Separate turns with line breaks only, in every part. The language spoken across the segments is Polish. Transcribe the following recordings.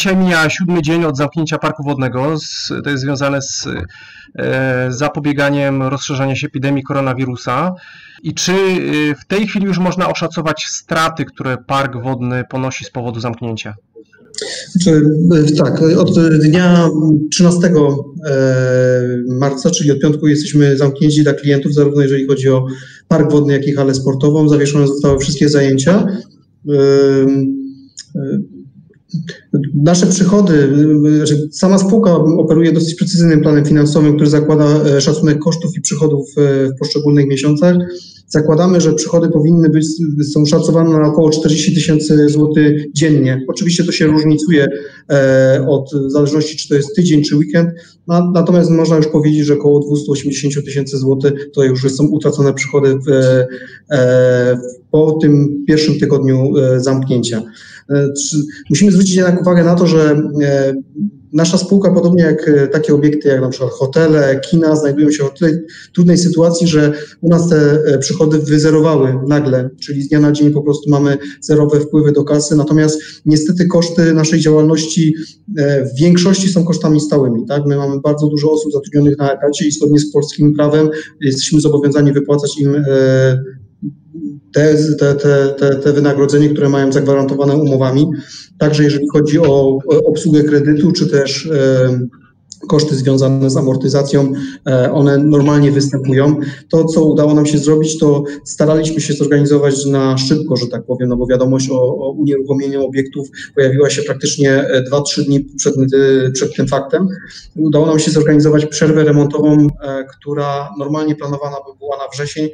Dzisiaj mija siódmy dzień od zamknięcia parku wodnego. To jest związane z e, zapobieganiem rozszerzania się epidemii koronawirusa. I czy e, w tej chwili już można oszacować straty, które park wodny ponosi z powodu zamknięcia?
Znaczy, e, tak, od dnia 13 marca, czyli od piątku, jesteśmy zamknięci dla klientów, zarówno jeżeli chodzi o park wodny, jak i halę sportową. Zawieszone zostały wszystkie zajęcia. Nasze przychody, sama spółka operuje dosyć precyzyjnym planem finansowym, który zakłada e, szacunek kosztów i przychodów e, w poszczególnych miesiącach. Zakładamy, że przychody powinny być, są szacowane na około 40 tysięcy złotych dziennie. Oczywiście to się różnicuje e, od w zależności, czy to jest tydzień, czy weekend, natomiast można już powiedzieć, że około 280 tysięcy złotych to już są utracone przychody w, po tym pierwszym tygodniu zamknięcia. E, musimy zwrócić jednak uwagę na to, że e, nasza spółka, podobnie jak e, takie obiekty, jak na przykład hotele, kina, znajdują się w trudnej sytuacji, że u nas te przychody wyzerowały nagle, czyli z dnia na dzień po prostu mamy zerowe wpływy do kasy, natomiast niestety koszty naszej działalności w większości są kosztami stałymi. Tak? My mamy bardzo dużo osób zatrudnionych na etacie i zgodnie z polskim prawem jesteśmy zobowiązani wypłacać im te, te, te, te, wynagrodzenie, które mają zagwarantowane umowami. Także jeżeli chodzi o obsługę kredytu, czy też koszty związane z amortyzacją, e, one normalnie występują. To, co udało nam się zrobić, to staraliśmy się zorganizować na szybko, że tak powiem, no bo wiadomość o, o unieruchomieniu obiektów pojawiła się praktycznie 2-3 e, dni przed, e, przed tym faktem. Udało nam się zorganizować przerwę remontową, która normalnie planowana by była na wrzesień.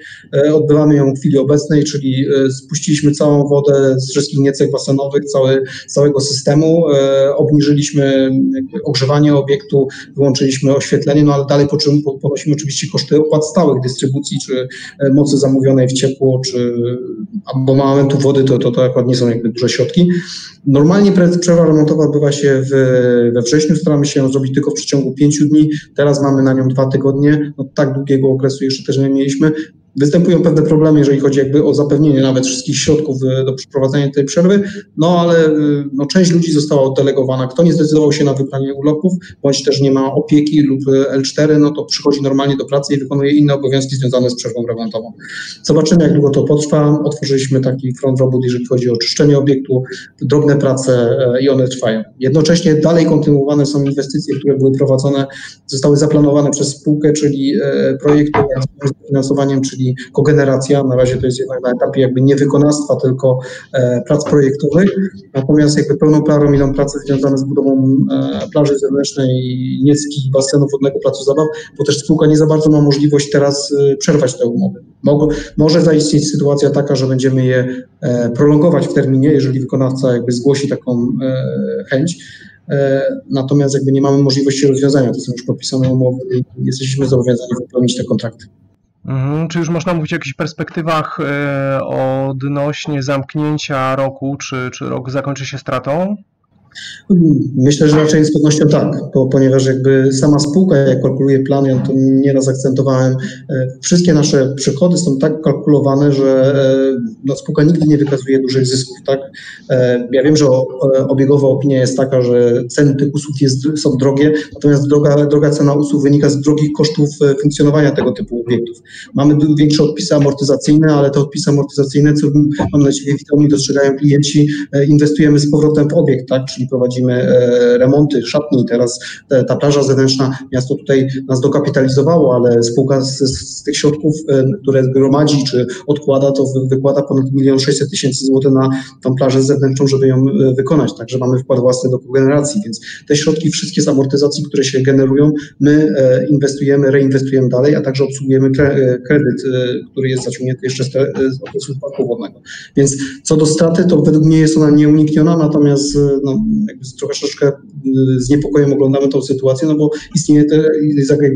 Odbywamy ją w chwili obecnej, czyli spuściliśmy całą wodę z wszystkich niecek basenowych, cały, całego systemu, obniżyliśmy ogrzewanie obiektu, wyłączyliśmy oświetlenie, no ale dalej ponosimy oczywiście koszty opłat stałych dystrybucji, czy e, mocy zamówionej w ciepło, czy abonamentu wody, to, to, to akurat nie są jakby duże środki. Normalnie przerwa remontowa odbywa się w, we wrześniu, staramy się ją zrobić tylko w przeciągu pięciu dni, teraz mamy na nią dwa tygodnie, no tak długiego okresu jeszcze też nie mieliśmy, Występują pewne problemy, jeżeli chodzi jakby o zapewnienie nawet wszystkich środków e, do przeprowadzenia tej przerwy, no ale e, no, część ludzi została oddelegowana. Kto nie zdecydował się na wybranie urlopów, bądź też nie ma opieki lub e, L4, no to przychodzi normalnie do pracy i wykonuje inne obowiązki związane z przerwą remontową. Zobaczymy, jak długo to potrwa. Otworzyliśmy taki front robot, jeżeli chodzi o czyszczenie obiektu, drobne prace i one trwają. Jednocześnie dalej kontynuowane są inwestycje, które były prowadzone, zostały zaplanowane przez spółkę, czyli projekty z finansowaniem, czyli czyli kogeneracja. Na razie to jest jednak na etapie jakby nie wykonawstwa, tylko e, prac projektowych. Natomiast jakby pełną parą idą prace związane z budową e, plaży zewnętrznej Niecki basenu wodnego placu zabaw, bo też spółka nie za bardzo ma możliwość teraz e, przerwać te umowy. Mogą, może zaistnieć sytuacja taka, że będziemy je prolongować w terminie, jeżeli wykonawca jakby zgłosi taką chęć. Natomiast jakby nie mamy możliwości rozwiązania, to są już podpisane umowy i jesteśmy zobowiązani wypełnić te kontrakty.
Mhm. Czy już można mówić o jakichś perspektywach e, odnośnie zamknięcia roku, czy, czy rok zakończy się stratą?
Myślę, że raczej z pewnością tak, bo, ponieważ jakby sama spółka, jak kalkuluje plan, ja to nieraz akcentowałem, e, wszystkie nasze przychody są tak kalkulowane, że e, no, spółka nigdy nie wykazuje dużych zysków. Tak? E, ja wiem, że obiegowa opinia jest taka, że ceny tych usług jest, są drogie, natomiast droga, droga cena usług wynika z drogich kosztów funkcjonowania tego typu obiektów. Mamy większe odpisy amortyzacyjne, ale te odpisy amortyzacyjne, co mam nadzieję widomi dostrzegają klienci, inwestujemy z powrotem w obiekt, tak? czyli prowadzimy e, remonty szatni. Teraz ta plaża zewnętrzna, miasto tutaj nas dokapitalizowało, ale spółka z, z tych środków, e, które gromadzi czy odkłada, to wykłada ponad 1 600 tysięcy złotych na tą plażę zewnętrzną, żeby ją e, wykonać. Także mamy wkład własny do kogeneracji, więc te środki wszystkie z amortyzacji, które się generują, my inwestujemy, reinwestujemy dalej, a także obsługujemy kredyt, który jest zaciągnięty jeszcze z okresu parku wodnego. Więc co do straty, to według mnie jest ona nieunikniona, natomiast no, jakby trochę troszeczkę y, z niepokojem oglądamy tą sytuację, no bo istnieje te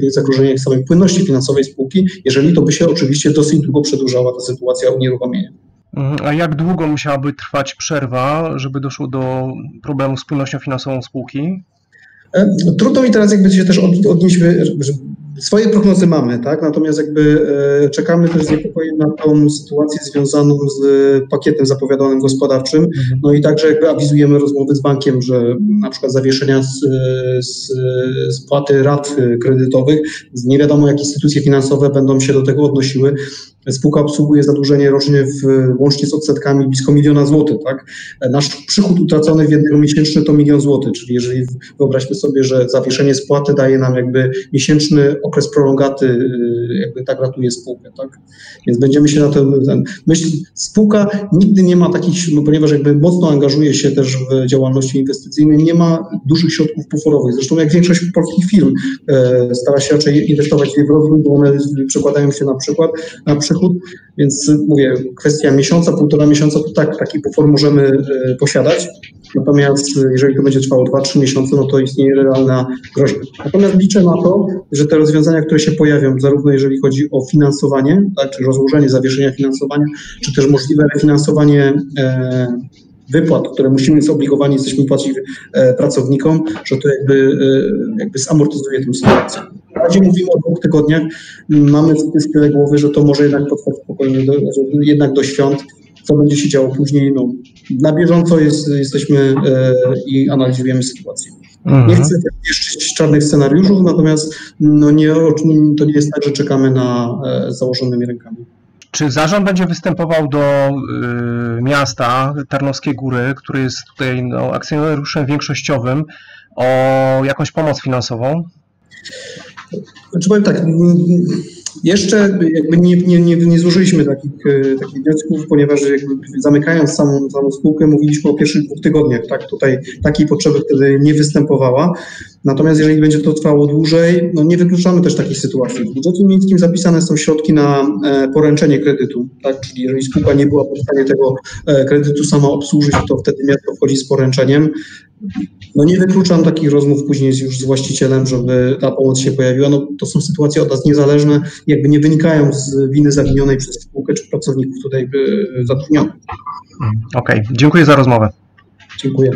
zagrożenie samej płynności finansowej spółki, jeżeli to by się oczywiście dosyć długo przedłużała ta sytuacja unieruchomienia.
Mhm. A jak długo musiałaby trwać przerwa, żeby doszło do problemu z płynnością finansową spółki?
E, trudno mi teraz jakby się też odnieść, Swoje prognozy mamy, tak? Natomiast jakby e, czekamy też z niepokojem na tą sytuację związaną z pakietem zapowiadanym gospodarczym. Mhm. No i także jakby awizujemy rozmowy z bankiem, że na przykład zawieszenia z, z, spłaty rat kredytowych, nie wiadomo jakie instytucje finansowe będą się do tego odnosiły. Spółka obsługuje zadłużenie rocznie w, łącznie z odsetkami blisko miliona złotych. Tak? Nasz przychód utracony w jednego miesięczny to milion złotych, czyli jeżeli wyobraźmy sobie, że zawieszenie spłaty daje nam jakby miesięczny okres prolongaty, y, jakby tak ratuje spółkę. Tak? Więc będziemy się na to. Myśl, spółka nigdy nie ma takich, no ponieważ jakby mocno angażuje się też w działalności inwestycyjnej, nie ma dużych środków puforowych. Zresztą jak większość polskich firm e, stara się raczej inwestować w rozwój, bo one przekładają się na przykład na przykład przychód, więc mówię, kwestia miesiąca, półtora miesiąca, to tak, taki bufor możemy e, posiadać. Natomiast jeżeli to będzie trwało 2-3 miesiące, no to istnieje realna groźba. Natomiast liczę na to, że te rozwiązania, które się pojawią, zarówno jeżeli chodzi o finansowanie, tak, czy rozłożenie zawieszenia finansowania, czy też możliwe refinansowanie e, wypłat, które musimy zobligowani jesteśmy płacić e, pracownikom, że to jakby, e, jakby zamortyzuje tę sytuację. Na razie mówimy o dwóch tygodniach. Mamy z tyle głowy, że to może jednak potrwać spokojnie, do, jednak do świąt. Co będzie się działo później? No, na bieżąco jest, jesteśmy e, i analizujemy sytuację. Mhm. Nie chcę jeszcze czarnych scenariuszów, natomiast no nie, to nie jest tak, że czekamy na założonymi rękami.
Czy zarząd będzie występował do y, miasta Tarnowskie Góry, który jest tutaj no, akcjonariuszem większościowym, o jakąś pomoc finansową?
Znaczy powiem tak, jeszcze jakby nie, nie, nie, nie złożyliśmy takich, e, takich wniosków, ponieważ zamykając samą, samą spółkę mówiliśmy o pierwszych dwóch tygodniach, tak? Tutaj takiej potrzeby wtedy nie występowała. Natomiast jeżeli będzie to trwało dłużej, no nie wykluczamy też takich sytuacji. W budżecie miejskim zapisane są środki na e, poręczenie kredytu, tak? Czyli jeżeli spółka nie była w stanie tego e, kredytu sama obsłużyć, to wtedy miasto wchodzi z poręczeniem. No nie wykluczam takich rozmów później już z właścicielem, żeby ta pomoc się pojawiła. No to są sytuacje od nas niezależne, jakby nie wynikają z winy zawinionej przez spółkę czy pracowników tutaj zatrudnionych.
Okej, okay. dziękuję za rozmowę.
Dziękuję.